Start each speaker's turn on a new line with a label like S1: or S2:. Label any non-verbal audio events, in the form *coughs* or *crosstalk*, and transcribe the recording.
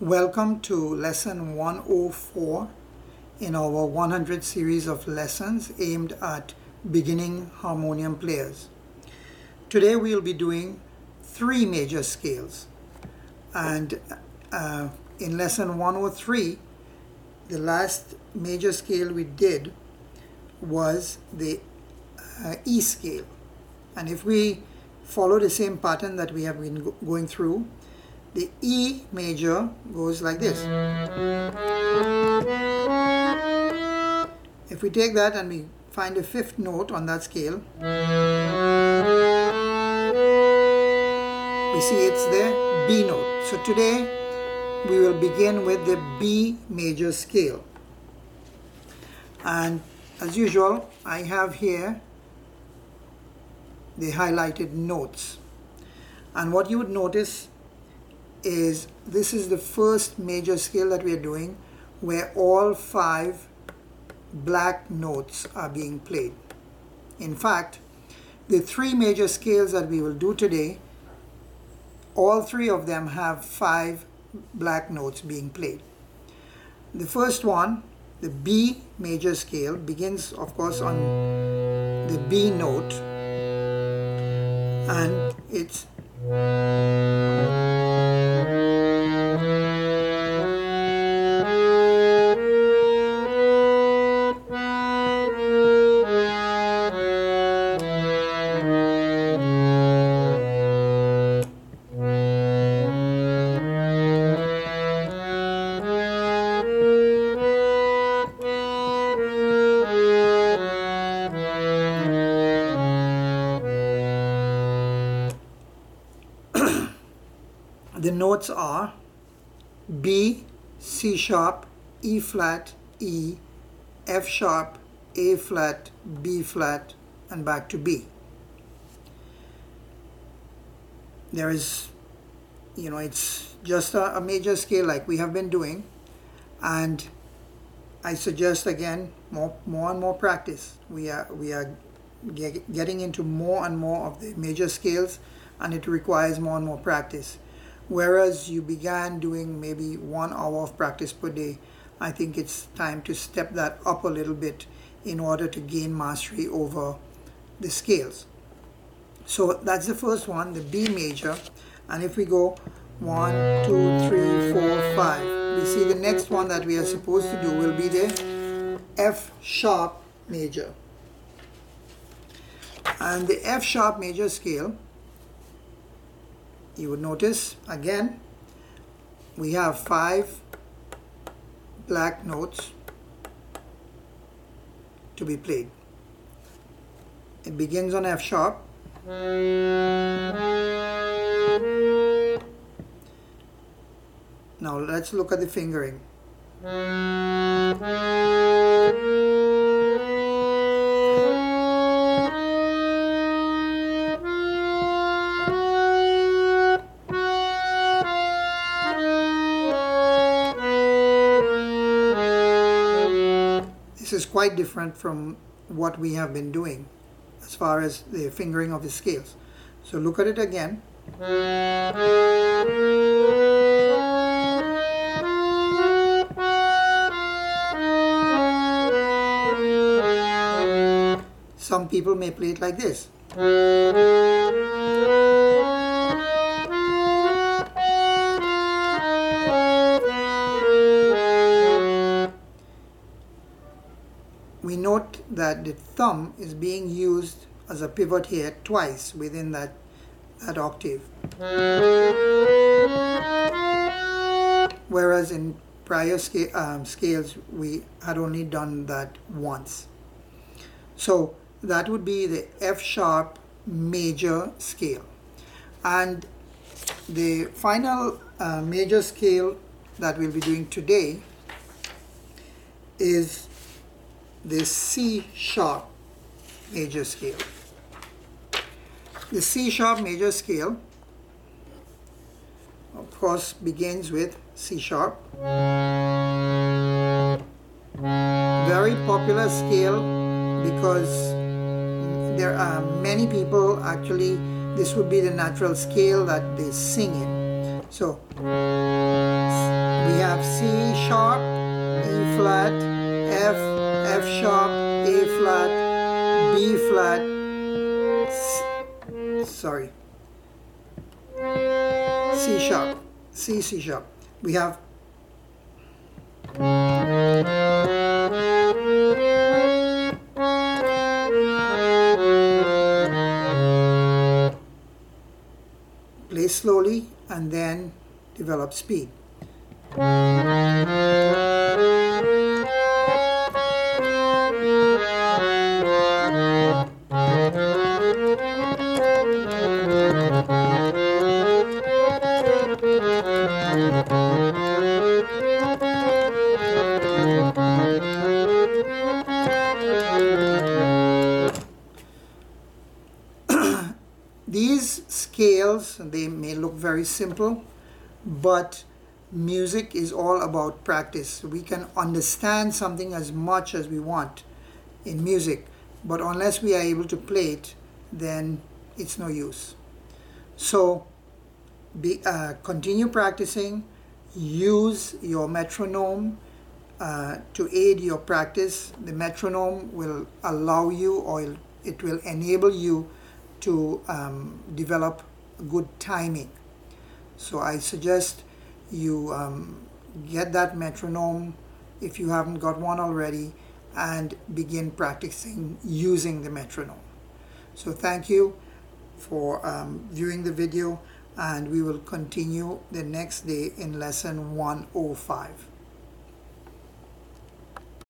S1: Welcome to lesson 104 in our 100 series of lessons aimed at beginning harmonium players. Today we'll be doing three major scales and uh, in lesson 103 the last major scale we did was the uh, E scale and if we follow the same pattern that we have been go- going through the E major goes like this. If we take that and we find a fifth note on that scale, we see it's the B note. So today we will begin with the B major scale. And as usual, I have here the highlighted notes. And what you would notice is this is the first major scale that we are doing where all five black notes are being played. In fact, the three major scales that we will do today, all three of them have five black notes being played. The first one, the B major scale, begins of course on the B note and it's the notes are B, C sharp, E flat, E, F sharp, A flat, B flat, and back to B. There is, you know, it's just a, a major scale like we have been doing, and I suggest again more, more and more practice. We are we are get, getting into more and more of the major scales, and it requires more and more practice whereas you began doing maybe one hour of practice per day i think it's time to step that up a little bit in order to gain mastery over the scales. So that's the first one the b major. And if we go one two three four five we see the next one that we are supposed to do will be the f sharp major. And the f sharp major scale you would notice again we have five black notes to be played. It begins on F sharp. Now let's look at the fingering. Quite different from what we have been doing as far as the fingering of the scales. So look at it again. Some people may play it like this. We note that the thumb is being used as a pivot here twice within that, that octave. Whereas in prior um, scales, we had only done that once. So that would be the F sharp major scale. And the final uh, major scale that we'll be doing today is the C sharp major scale. The C sharp major scale, of course, begins with C sharp. Very popular scale because there are many people actually, this would be the natural scale that they sing in. So, we have C sharp, E flat, F, F sharp, A flat, B flat, sorry, C sharp, C, C sharp. We have play slowly and then develop speed. *coughs* These scales, they may look very simple, but music is all about practice. We can understand something as much as we want in music, but unless we are able to play it, then it's no use. So be, uh, continue practicing, use your metronome uh, to aid your practice. The metronome will allow you or it will enable you to um, develop good timing. So I suggest you um, get that metronome if you haven't got one already and begin practicing using the metronome. So thank you for um, viewing the video and we will continue the next day in lesson 105.